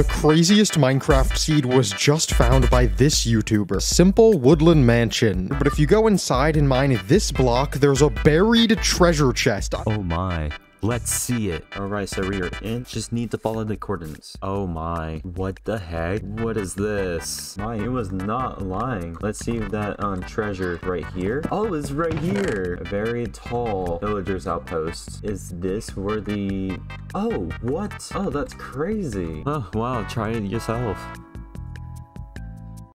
The craziest Minecraft seed was just found by this YouTuber, Simple Woodland Mansion. But if you go inside and mine this block, there's a buried treasure chest. Oh my. Let's see it. Alright, so we are in. Just need to follow the coordinates. Oh my. What the heck? What is this? My, it was not lying. Let's see that um treasure right here. Oh, it's right here. A very tall pillager's outpost. Is this where the... Oh, what? Oh, that's crazy. Oh, wow. Try it yourself.